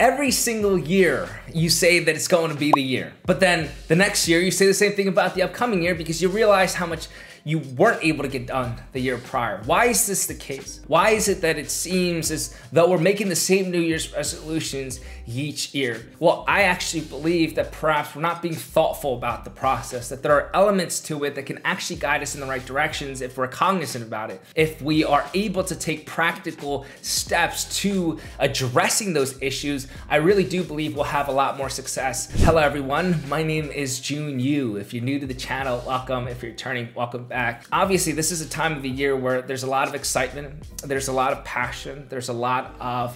Every single year, you say that it's going to be the year. But then the next year, you say the same thing about the upcoming year because you realize how much you weren't able to get done the year prior. Why is this the case? Why is it that it seems as though we're making the same New Year's resolutions each year? Well, I actually believe that perhaps we're not being thoughtful about the process, that there are elements to it that can actually guide us in the right directions if we're cognizant about it. If we are able to take practical steps to addressing those issues, I really do believe we'll have a lot more success. Hello everyone, my name is Jun Yuh. If you're new to the channel, welcome. If you're returning, welcome back back. Obviously, this is a time of the year where there's a lot of excitement, there's a lot of passion, there's a lot of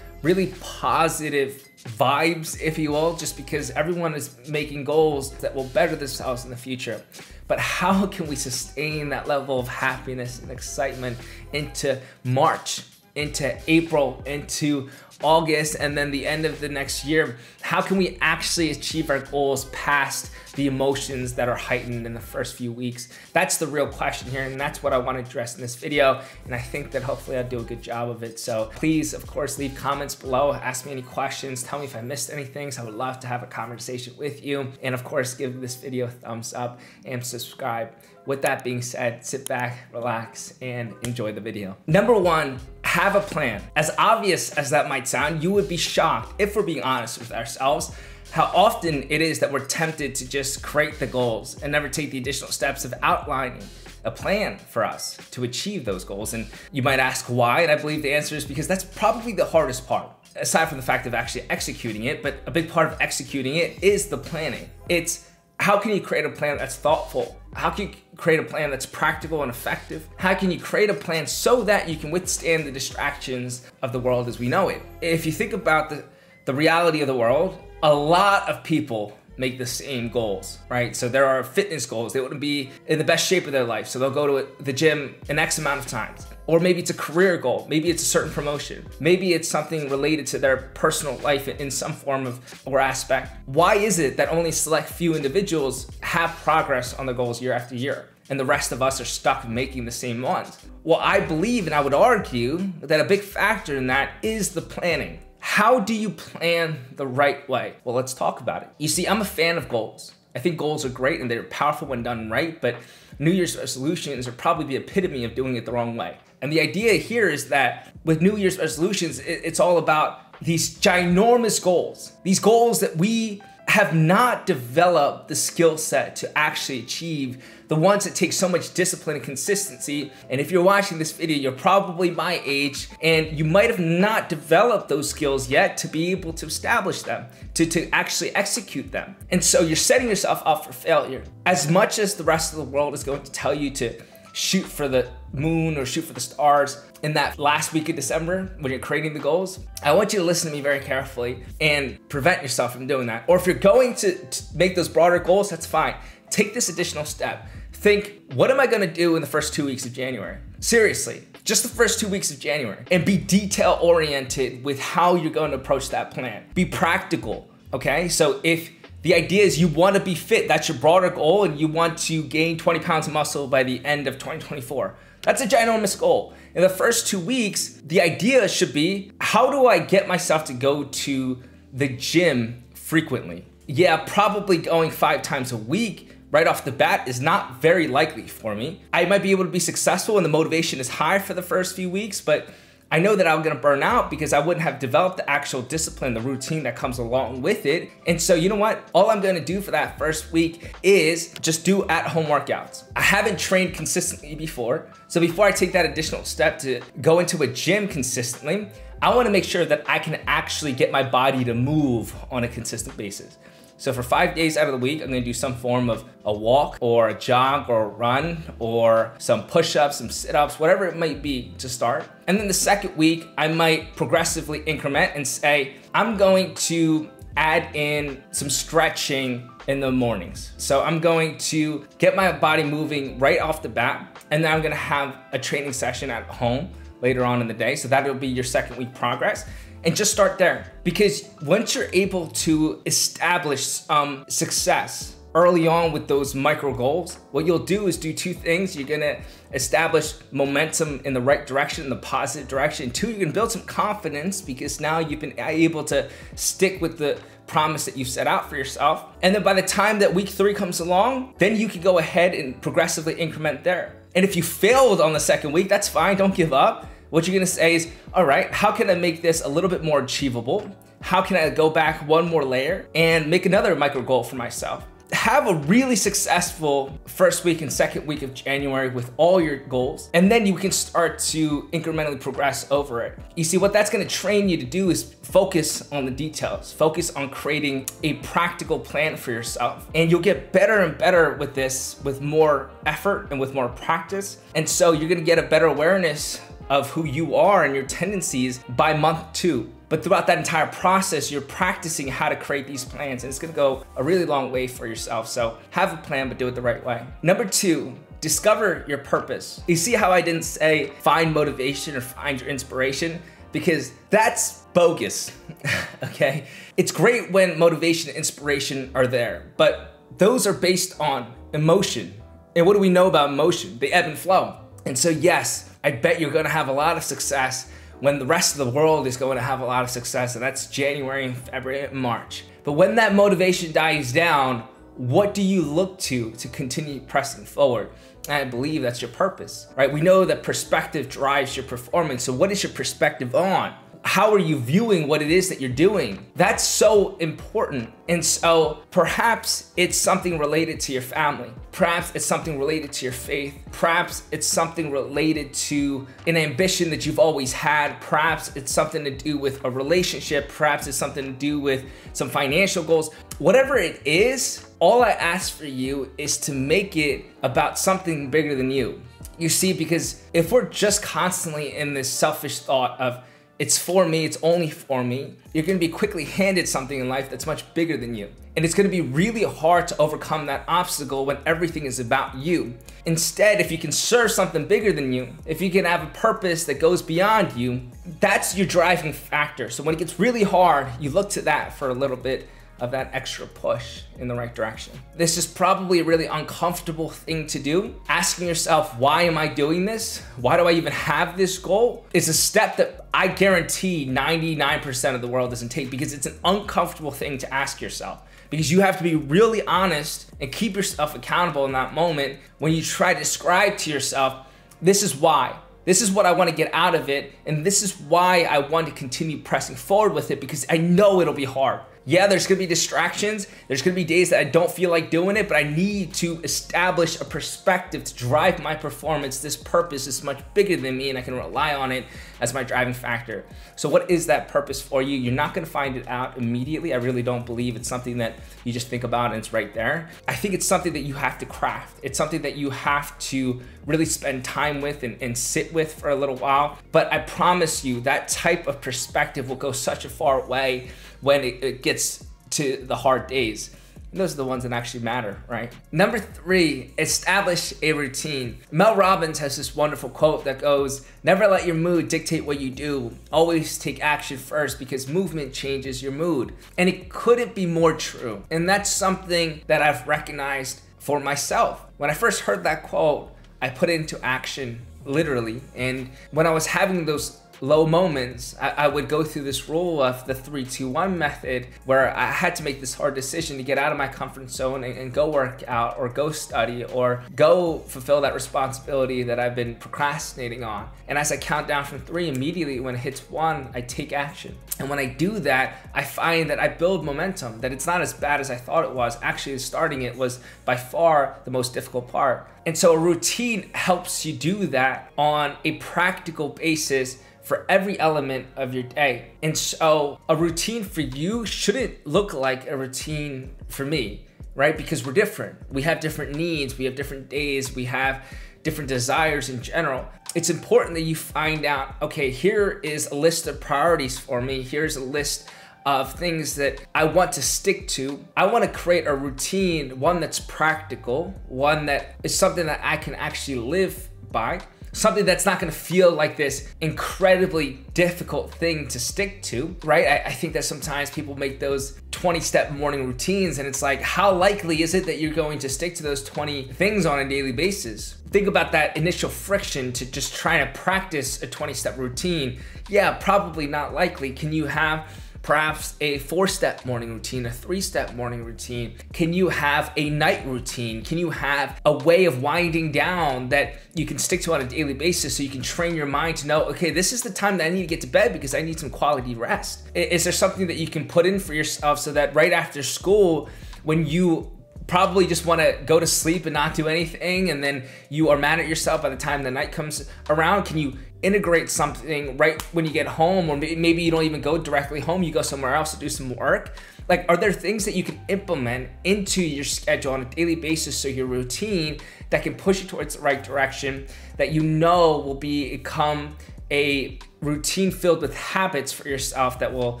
really positive vibes, if you will, just because everyone is making goals that will better themselves in the future. But how can we sustain that level of happiness and excitement into March, into April, into August, and then the end of the next year, how can we actually achieve our goals past the emotions that are heightened in the first few weeks? That's the real question here, and that's what I want to address in this video, and I think that hopefully I'll do a good job of it. So please, of course, leave comments below, ask me any questions, tell me if I missed anything, so I would love to have a conversation with you, and of course, give this video a thumbs up and subscribe. With that being said, sit back, relax, and enjoy the video. Number one, have a plan. As obvious as that might sound, you would be shocked, if we're being honest with ourselves, how often it is that we're tempted to just create the goals and never take the additional steps of outlining a plan for us to achieve those goals. And you might ask why, and I believe the answer is because that's probably the hardest part, aside from the fact of actually executing it, but a big part of executing it is the planning. It's how can you create a plan that's thoughtful? How can you create a plan that's practical and effective? How can you create a plan so that you can withstand the distractions of the world as we know it? If you think about the, the reality of the world, a lot of people make the same goals, right? So there are fitness goals. They want to be in the best shape of their life. So they'll go to the gym an X amount of times. Or maybe it's a career goal. Maybe it's a certain promotion. Maybe it's something related to their personal life in some form of or aspect. Why is it that only select few individuals have progress on the goals year after year? and the rest of us are stuck making the same ones? Well, I believe and I would argue that a big factor in that is the planning. How do you plan the right way? Well, let's talk about it. You see, I'm a fan of goals. I think goals are great and they're powerful when done right, but New Year's resolutions are probably the epitome of doing it the wrong way. And the idea here is that with New Year's resolutions, it's all about these ginormous goals, these goals that we have not developed the skill set to actually achieve the ones that take so much discipline and consistency. And if you're watching this video, you're probably my age and you might have not developed those skills yet to be able to establish them, to, to actually execute them. And so you're setting yourself up for failure. As much as the rest of the world is going to tell you to shoot for the moon or shoot for the stars in that last week of December when you're creating the goals, I want you to listen to me very carefully and prevent yourself from doing that. Or if you're going to, to make those broader goals, that's fine. Take this additional step. Think, what am I gonna do in the first two weeks of January? Seriously, just the first two weeks of January. And be detail oriented with how you're going to approach that plan. Be practical, okay? So if the idea is you want to be fit. That's your broader goal, and you want to gain 20 pounds of muscle by the end of 2024. That's a ginormous goal. In the first two weeks, the idea should be how do I get myself to go to the gym frequently? Yeah, probably going five times a week right off the bat is not very likely for me. I might be able to be successful and the motivation is high for the first few weeks, but I know that I'm gonna burn out because I wouldn't have developed the actual discipline, the routine that comes along with it. And so, you know what? All I'm gonna do for that first week is just do at home workouts. I haven't trained consistently before. So, before I take that additional step to go into a gym consistently, I wanna make sure that I can actually get my body to move on a consistent basis. So for five days out of the week, I'm gonna do some form of a walk or a jog or a run or some push-ups, some sit-ups, whatever it might be to start. And then the second week, I might progressively increment and say, I'm going to add in some stretching in the mornings. So I'm going to get my body moving right off the bat, and then I'm gonna have a training session at home later on in the day. So that'll be your second week progress and just start there. Because once you're able to establish um, success early on with those micro goals, what you'll do is do two things. You're gonna establish momentum in the right direction, in the positive direction. Two, you can build some confidence because now you've been able to stick with the promise that you've set out for yourself. And then by the time that week three comes along, then you can go ahead and progressively increment there. And if you failed on the second week, that's fine, don't give up. What you're gonna say is, all right, how can I make this a little bit more achievable? How can I go back one more layer and make another micro goal for myself? have a really successful first week and second week of January with all your goals, and then you can start to incrementally progress over it. You see, what that's gonna train you to do is focus on the details, focus on creating a practical plan for yourself. And you'll get better and better with this with more effort and with more practice. And so you're gonna get a better awareness of who you are and your tendencies by month two. But throughout that entire process, you're practicing how to create these plans, and it's gonna go a really long way for yourself. So have a plan, but do it the right way. Number two, discover your purpose. You see how I didn't say find motivation or find your inspiration? Because that's bogus, okay? It's great when motivation and inspiration are there, but those are based on emotion. And what do we know about emotion? They ebb and flow. And so, yes, I bet you're gonna have a lot of success when the rest of the world is going to have a lot of success, and that's January, February, and March. But when that motivation dies down, what do you look to to continue pressing forward? And I believe that's your purpose, right? We know that perspective drives your performance. So, what is your perspective on? How are you viewing what it is that you're doing? That's so important. And so perhaps it's something related to your family. Perhaps it's something related to your faith. Perhaps it's something related to an ambition that you've always had. Perhaps it's something to do with a relationship. Perhaps it's something to do with some financial goals. Whatever it is, all I ask for you is to make it about something bigger than you. You see, because if we're just constantly in this selfish thought of, it's for me, it's only for me, you're gonna be quickly handed something in life that's much bigger than you. And it's gonna be really hard to overcome that obstacle when everything is about you. Instead, if you can serve something bigger than you, if you can have a purpose that goes beyond you, that's your driving factor. So when it gets really hard, you look to that for a little bit of that extra push in the right direction. This is probably a really uncomfortable thing to do. Asking yourself, why am I doing this? Why do I even have this goal? Is a step that I guarantee 99% of the world doesn't take because it's an uncomfortable thing to ask yourself. Because you have to be really honest and keep yourself accountable in that moment when you try to describe to yourself, this is why. This is what I want to get out of it, and this is why I want to continue pressing forward with it because I know it'll be hard. Yeah, there's gonna be distractions. There's gonna be days that I don't feel like doing it, but I need to establish a perspective to drive my performance. This purpose is much bigger than me, and I can rely on it as my driving factor. So, what is that purpose for you? You're not gonna find it out immediately. I really don't believe it's something that you just think about and it's right there. I think it's something that you have to craft, it's something that you have to really spend time with and, and sit with for a little while. But I promise you, that type of perspective will go such a far way when it, it gets to the hard days. And those are the ones that actually matter, right? Number three, establish a routine. Mel Robbins has this wonderful quote that goes, Never let your mood dictate what you do. Always take action first because movement changes your mood. And it couldn't be more true. And that's something that I've recognized for myself. When I first heard that quote, I put it into action literally. And when I was having those low moments, I, I, would go through this rule of the three, two, one method where I had to make this hard decision to get out of my comfort zone and, and, go work out or go study or go fulfill that responsibility that I've been procrastinating on. And as I count down from three, immediately when it hits one, I take action. And when I do that, I find that I build momentum, that it's not as bad as I thought it was. Actually, starting it was by far the most difficult part. And so a routine helps you do that on a practical basis for every element of your day. And so a routine for you shouldn't look like a routine for me, right? Because we're different. We have different needs, we have different days, we have different desires in general. It's important that you find out okay, here is a list of priorities for me, here's a list of things that I want to stick to. I want to create a routine, one that's practical, one that is something that I can actually live by something that's not gonna feel like this incredibly difficult thing to stick to, right? I, I, think that sometimes people make those 20 step morning routines. And it's like, how likely is it that you're going to stick to those 20 things on a daily basis? Think about that initial friction to just trying to practice a 20 step routine. Yeah, probably not likely. Can you have perhaps a four step morning routine, a three step morning routine? Can you have a night routine? Can you have a way of winding down that you can stick to on a daily basis so you can train your mind to know, okay, this is the time that I need to get to bed because I need some quality rest? Is there something that you can put in for yourself so that right after school, when you probably just want to go to sleep and not do anything and then you are mad at yourself by the time the night comes around. Can you integrate something right when you get home? Or maybe you don't even go directly home you go somewhere else to do some work. Like are there things that you can implement into your schedule on a daily basis so your routine that can push you towards the right direction that you know will become a routine filled with habits for yourself that will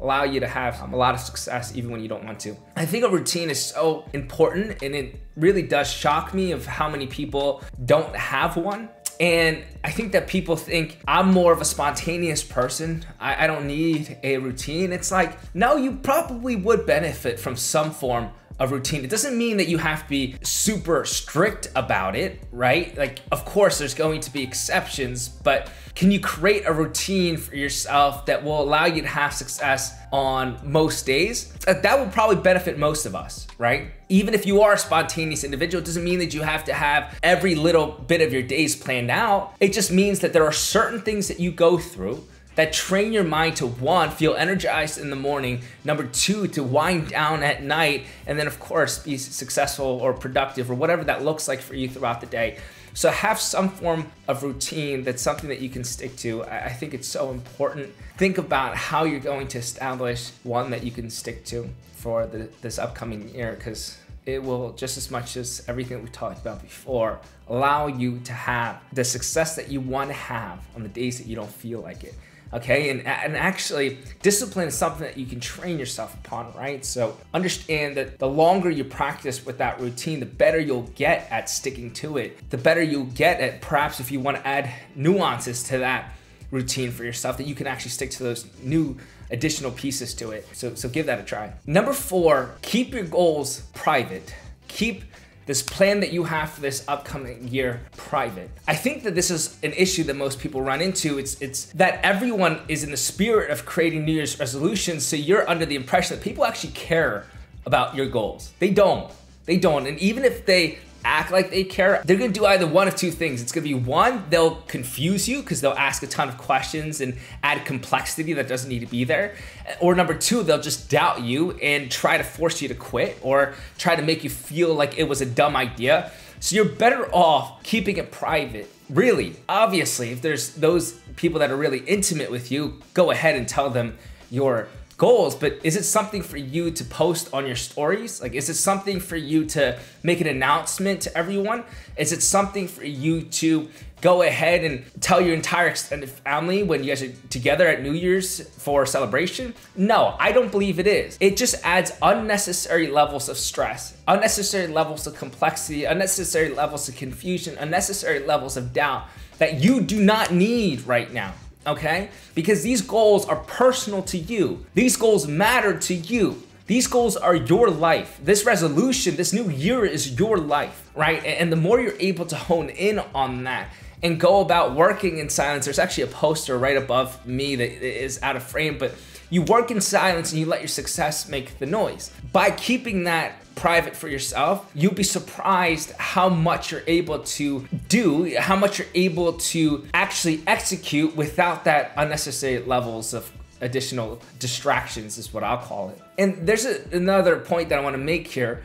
allow you to have um, a lot of success even when you don't want to. I think a routine is so important and it really does shock me of how many people don't have one. And I think that people think I'm more of a spontaneous person. I, I don't need a routine. It's like, no, you probably would benefit from some form of routine. It doesn't mean that you have to be super strict about it, right? Like, of course, there's going to be exceptions, but can you create a routine for yourself that will allow you to have success on most days? Uh, that will probably benefit most of us, right? Even if you are a spontaneous individual, it doesn't mean that you have to have every little bit of your days planned out. It just means that there are certain things that you go through that train your mind to one, feel energized in the morning, number two, to wind down at night, and then of course be successful or productive or whatever that looks like for you throughout the day. So have some form of routine that's something that you can stick to. I think it's so important. Think about how you're going to establish one that you can stick to for the, this upcoming year because it will just as much as everything we talked about before allow you to have the success that you want to have on the days that you don't feel like it okay? And, and actually discipline is something that you can train yourself upon right? So understand that the longer you practice with that routine the better you'll get at sticking to it. The better you'll get at perhaps if you want to add nuances to that routine for yourself that you can actually stick to those new additional pieces to it. So so give that a try. Number four keep your goals private. Keep this plan that you have for this upcoming year private. I think that this is an issue that most people run into. It's it's that everyone is in the spirit of creating New Year's resolutions, so you're under the impression that people actually care about your goals. They don't. They don't. And even if they act like they care, they're gonna do either one of two things. It's gonna be one, they'll confuse you because they'll ask a ton of questions and add complexity that doesn't need to be there. Or number two, they'll just doubt you and try to force you to quit or try to make you feel like it was a dumb idea. So you're better off keeping it private. Really, obviously, if there's those people that are really intimate with you, go ahead and tell them your goals, but is it something for you to post on your stories? Like, is it something for you to make an announcement to everyone? Is it something for you to go ahead and tell your entire extended family when you guys are together at New Year's for celebration? No, I don't believe it is. It just adds unnecessary levels of stress, unnecessary levels of complexity, unnecessary levels of confusion, unnecessary levels of doubt that you do not need right now okay? Because these goals are personal to you. These goals matter to you. These goals are your life. This resolution, this new year is your life, right? And the more you're able to hone in on that and go about working in silence, there's actually a poster right above me that is out of frame, but you work in silence and you let your success make the noise. By keeping that private for yourself, you'll be surprised how much you're able to do, how much you're able to actually execute without that unnecessary levels of additional distractions is what I'll call it. And there's a, another point that I want to make here.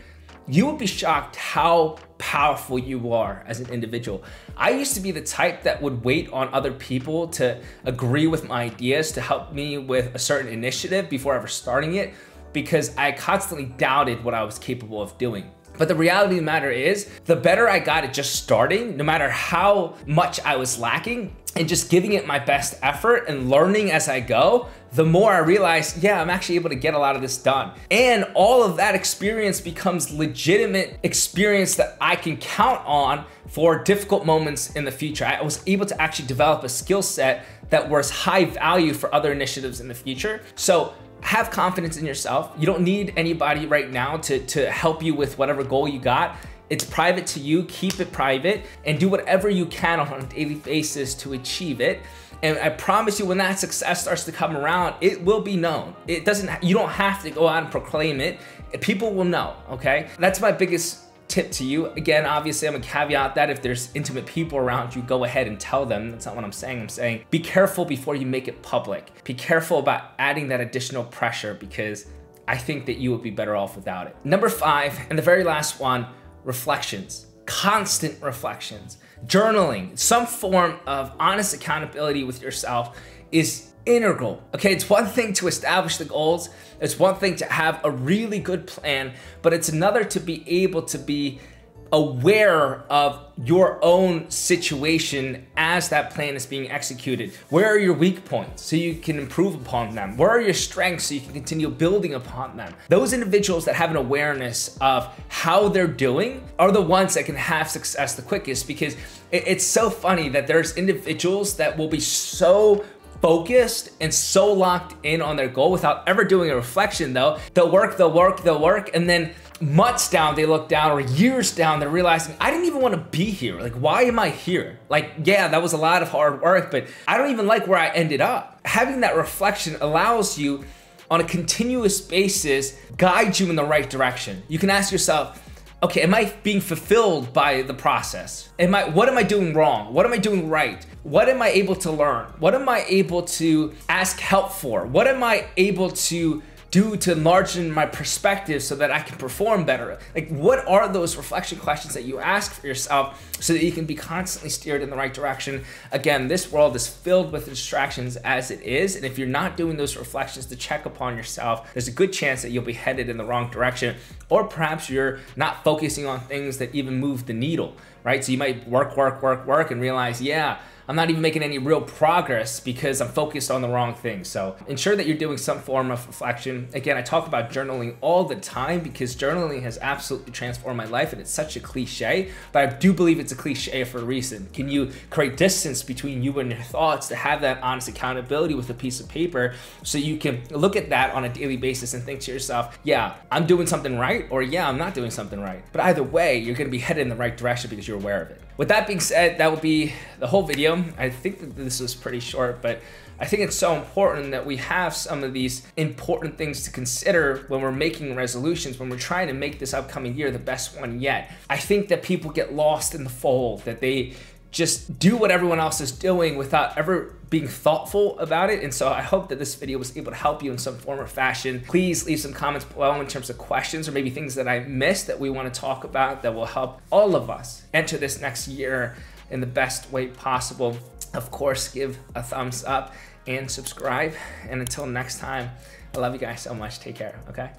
You will be shocked how powerful you are as an individual. I used to be the type that would wait on other people to agree with my ideas to help me with a certain initiative before ever starting it because I constantly doubted what I was capable of doing. But the reality of the matter is, the better I got at just starting, no matter how much I was lacking, and just giving it my best effort and learning as I go, the more I realize, yeah, I'm actually able to get a lot of this done. And all of that experience becomes legitimate experience that I can count on for difficult moments in the future. I was able to actually develop a skill set that was high value for other initiatives in the future. So have confidence in yourself. You don't need anybody right now to, to help you with whatever goal you got. It's private to you, keep it private, and do whatever you can on a daily basis to achieve it. And I promise you, when that success starts to come around, it will be known. It doesn't, you don't have to go out and proclaim it. People will know, okay? That's my biggest tip to you. Again, obviously, I'm gonna caveat that if there's intimate people around you, go ahead and tell them. That's not what I'm saying. I'm saying be careful before you make it public. Be careful about adding that additional pressure because I think that you would be better off without it. Number five, and the very last one, reflections, constant reflections. Journaling, some form of honest accountability with yourself is integral. Okay, it's one thing to establish the goals, it's one thing to have a really good plan, but it's another to be able to be aware of your own situation as that plan is being executed. Where are your weak points so you can improve upon them? Where are your strengths so you can continue building upon them? Those individuals that have an awareness of how they're doing are the ones that can have success the quickest because it's so funny that there's individuals that will be so focused and so locked in on their goal without ever doing a reflection though. They'll work, they'll work, they'll work, and then months down they look down or years down they're realizing I didn't even want to be here. Like why am I here? Like yeah, that was a lot of hard work, but I don't even like where I ended up. Having that reflection allows you on a continuous basis guide you in the right direction. You can ask yourself, okay, am I being fulfilled by the process? Am I, what am I doing wrong? What am I doing right? What am I able to learn? What am I able to ask help for? What am I able to do to enlarge my perspective so that I can perform better? Like, what are those reflection questions that you ask for yourself so that you can be constantly steered in the right direction? Again, this world is filled with distractions as it is. And if you're not doing those reflections to check upon yourself, there's a good chance that you'll be headed in the wrong direction. Or perhaps you're not focusing on things that even move the needle, right? So you might work, work, work, work and realize, yeah, I'm not even making any real progress because I'm focused on the wrong thing. So ensure that you're doing some form of reflection. Again, I talk about journaling all the time because journaling has absolutely transformed my life and it's such a cliche, but I do believe it's a cliche for a reason. Can you create distance between you and your thoughts to have that honest accountability with a piece of paper so you can look at that on a daily basis and think to yourself, yeah, I'm doing something right or yeah, I'm not doing something right. But either way, you're gonna be headed in the right direction because you're aware of it. With that being said, that will be the whole video. I think that this was pretty short, but I think it's so important that we have some of these important things to consider when we're making resolutions, when we're trying to make this upcoming year the best one yet. I think that people get lost in the fold, that they just do what everyone else is doing without ever being thoughtful about it. And so I hope that this video was able to help you in some form or fashion. Please leave some comments below in terms of questions or maybe things that I missed that we want to talk about that will help all of us enter this next year in the best way possible. Of course, give a thumbs up and subscribe. And until next time, I love you guys so much. Take care, okay?